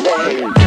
name.